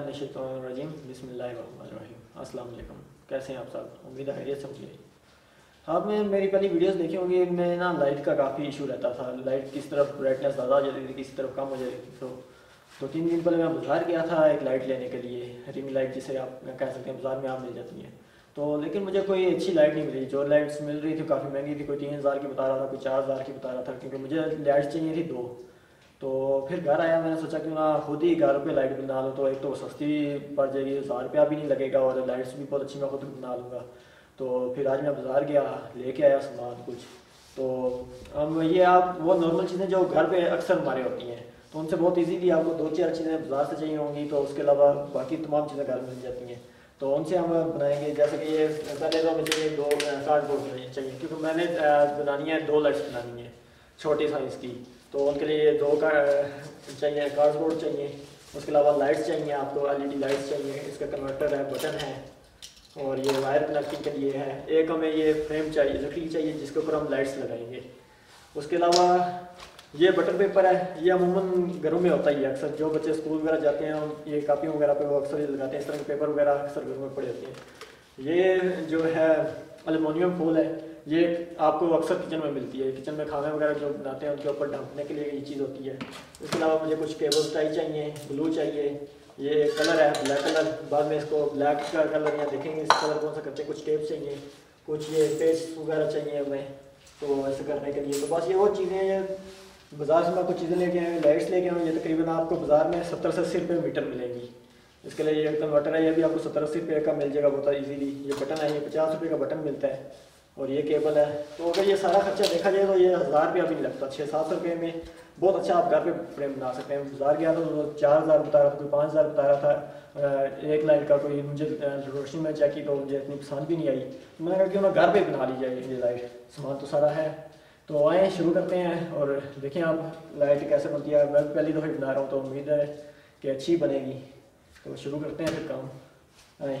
बसमीम कैसे हैं आप सब? उम्मीद है खैरियत से होंगे। आपने मेरी पहली वीडियोस देखी होंगी मैं ना लाइट का काफ़ी इशू रहता था। लाइट किस तरफ़ ब्राइटनेस ज़्यादा हो जाती थी, किस तरफ़ कम हो जाती थी। तो दो तीन दिन पहले मैं बाज़ार गया था एक लाइट लेने के लिए। रिंग लाइट जिसे आप कह सकते हैं, बाज़ार में आप मिल जाती हैं। तो लेकिन मुझे कोई अच्छी लाइट नहीं मिली। जो लाइट्स मिल रही थी काफ़ी महँगी थी। कोई तीन हज़ार की बता रहा था, कोई चार हज़ार की बता रहा था, क्योंकि मुझे लाइट चाहिए थी दो। तो फिर घर आया, मैंने सोचा क्यों ना खुद ही घर पे लाइट बना लूँ तो एक तो सस्ती पड़ जाएगी, हज़ार रुपया भी नहीं लगेगा और लाइट्स भी बहुत अच्छी मैं खुद बना लूँगा। तो फिर आज मैं बाज़ार गया, लेके आया सामान कुछ। तो हम ये आप, वो नॉर्मल चीज़ें जो घर पे अक्सर हमारे होती हैं तो उनसे बहुत इजीली आपको दो चार चीज़ें बाज़ार से चाहिए होंगी तो उसके अलावा बाकी तमाम चीज़ें घर मिल जाती हैं। तो उनसे हम बनाएँगे, जैसे कि ये पहले तो मुझे दो कार्डबोर्ड चाहिए, क्योंकि मैंने बनानी है, दो लाइट्स बनानी है, छोटे साइज़ की। तो उनके लिए दो का चाहिए कार्डबोर्ड चाहिए, उसके अलावा लाइट्स चाहिए आपको एलईडी लाइट्स चाहिए, इसका कन्वर्टर है बटन है, और ये वायर कनेक्टिंग के लिए है। एक हमें ये फ्रेम चाहिए लकड़ी चाहिए, जिसके ऊपर हम लाइट्स लगाएँगे। उसके अलावा ये बटर पेपर है, ये अमूमन घरों में होता ही है अक्सर। जो बच्चे स्कूल वगैरह जाते हैं ये कापियों वगैरह पे वो अक्सर लगाते हैं। इस तरह के पेपर वगैरह अक्सर घरों में पड़े होते हैं। ये जो है अलमोनियम फूल है ये आपको अक्सर किचन में मिलती है। किचन में खाने वगैरह जो बनाते हैं, उनके ऊपर ढांपने के लिए ये चीज़ होती है। इसके अलावा मुझे कुछ केबल्स टाई चाहिए ग्लू चाहिए। ये कलर है ब्लैक कलर बाद में इसको ब्लैक का कलर यहाँ देखेंगे, इस कलर कौन सा करते हैं। कुछ टेप चाहिए, कुछ ये पेस्ट वगैरह चाहिए हमें तो ऐसे करने के लिए। तो बस ये वो चीज़ें बाज़ार से मैं कुछ चीज़ें लेके आए लाइट्स लेके आऊँ ये तकरीबन आपको बाज़ार में सत्तर से अस्सी रुपये मीटर मिलेंगी। इसके लिए ये कन्वर्टर है, ये भी आपको सत्तर अस्सी रुपये का मिल जाएगा, बहुत ईजीली ये बटन है, ये पचास रुपये का बटन मिलता है। और ये केबल है। तो अगर ये सारा खर्चा देखा जाए तो ये हज़ार रुपया भी नहीं लगता। छः सात सौ रुपये में बहुत अच्छा आप घर पे फ्रेम बना सकते हैं। बाज़ार गया तो चार हज़ार बता रहा था, कोई पाँच हज़ार बता रहा था। एक लाइट का कोई मुझे रोशनी में चेक की तो मुझे इतनी पसंद भी नहीं आई। तो मैंने कहा, क्यों ना घर पर बना ली जाए ये लाइट? सामान तो सारा है। तो आए, शुरू करते हैं और देखें आप लाइट कैसे बनती है। मैं पहली दफ़े बना रहा हूँ तो उम्मीद है कि अच्छी बनेगी। तो शुरू करते हैं फिर काम। आए।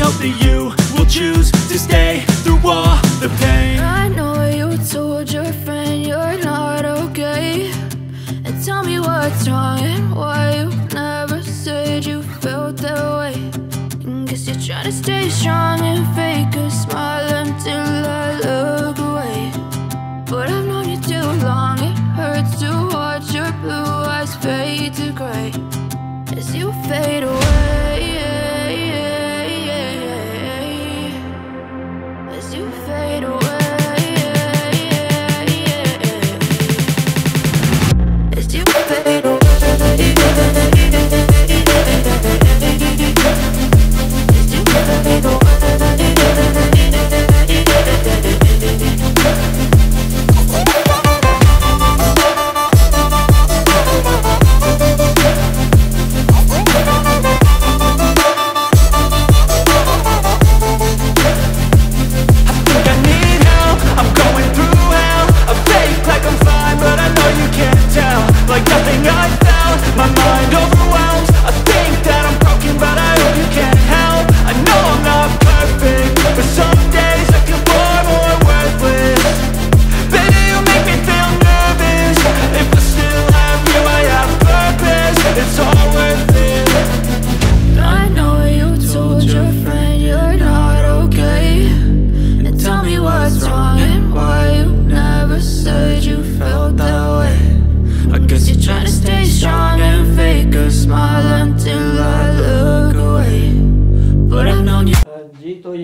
hope that you. Will choose to stay through all the pain. I know you told your friend you're not okay. And tell me what's wrong and why you never said you felt that way. Guess you're trying to stay strong and fake a smile until I look away. But I've known you too long, it hurts to watch your blue eyes fade to grey As you fade away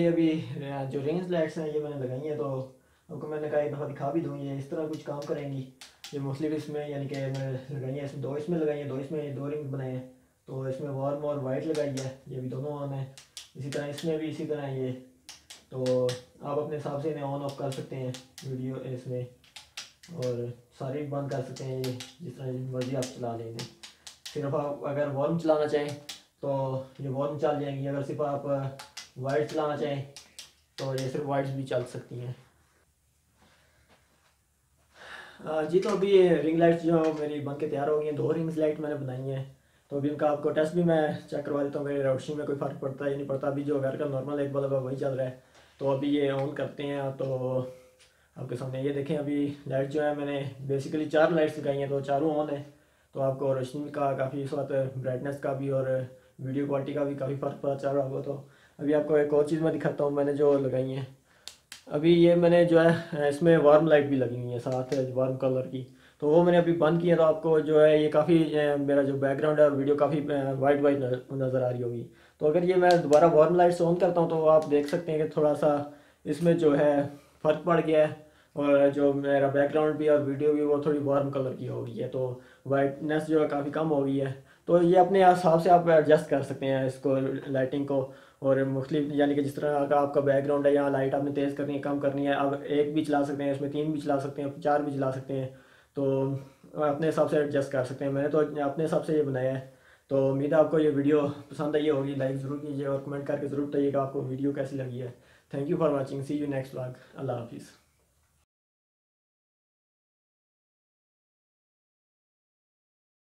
rings lights हैं, ये मैंने लगाई हैं तो आपको मैंने कहा, एक दफ़ा दिखा भी दूँ, ये इस तरह कुछ काम करेंगी। ये मुस्लिम इसमें, यानी कि मैंने लगाई है, इसमें दो इसमें लगाई है, दो इसमें, दो रिंग बनाए हैं। तो इसमें वार्म और वाइट लगाई है, ये भी दोनों ऑन है। इसी तरह इसमें भी इसी तरह ये। तो आप अपने हिसाब से इन्हें ऑन ऑफ़ कर सकते हैं वीडियो इसमें। और सारे बंद कर सकते हैं ये, जिस तरह मर्ज़ी आप चला लें सिर्फ़ आप अगर वार्म चलाना चाहें तो ये वार्म चल जाएँगी। अगर सिर्फ़ आप वाइट चलाना चाहें तो ये सिर्फ़ वाइट्स भी चल सकती हैं। जी तो अभी ये रिंग लाइट्स जो मेरी बन के तैयार हो गई हैं। दो रिंग्स लाइट मैंने बनाई हैं। तो अभी उनका आपको टेस्ट भी मैं चेक करवा देता हूँ। मेरी रोशनी में कोई फ़र्क पड़ता है नहीं पड़ता, अभी जो घर का नॉर्मल एक बल्ब है, वही चल रहा है। तो अभी ये ऑन करते हैं। तो आपके सामने ये देखें, अभी लाइट जो है, मैंने बेसिकली चार लाइट्स लगाई हैं तो चारों ऑन है। तो आपको रोशनी का काफ़ी इस वक्त ब्राइटनेस का भी और वीडियो क्वालिटी का भी काफ़ी फ़र्क पता चल रहा होगा तो। अभी आपको एक और चीज़ मैं दिखाता हूँ, मैंने जो लगाई हैं। अभी ये मैंने जो है, इसमें वार्म लाइट भी लगी हुई है साथ वार्म कलर की। तो वो मैंने अभी बंद किया तो आपको जो है ये काफ़ी मेरा जो बैकग्राउंड है और वीडियो काफ़ी वाइट वाइट नज़र आ रही होगी। तो अगर ये मैं दोबारा वार्म लाइट्स ऑन करता हूँ तो आप देख सकते हैं कि थोड़ा सा इसमें जो है फ़र्क पड़ गया है और जो मेरा बैकग्राउंड भी और वीडियो भी वो थोड़ी वार्म कलर की हो गई है तो वाइटनेस जो है काफ़ी कम हो गई है। तो ये अपने हिसाब से आप एडजस्ट कर सकते हैं इसको लाइटिंग को। और मुख्तलिफ़ यानी कि जिस तरह का आपका बैकग्राउंड है, यहाँ लाइट आपने तेज़ करनी है, कम करनी है आप एक भी चला सकते हैं, इसमें तीन भी चला सकते हैं, चार भी चला सकते हैं। तो अपने हिसाब से एडजस्ट कर सकते हैं। मैंने तो अपने हिसाब से ये बनाया है। तो उम्मीद है आपको ये वीडियो पसंद आई होगी। लाइक ज़रूर कीजिए और कमेंट करके ज़रूर बताइएगा आपको वीडियो कैसी लगी है। Thank you for watching see you next vlog अल्लाह हाफिज़।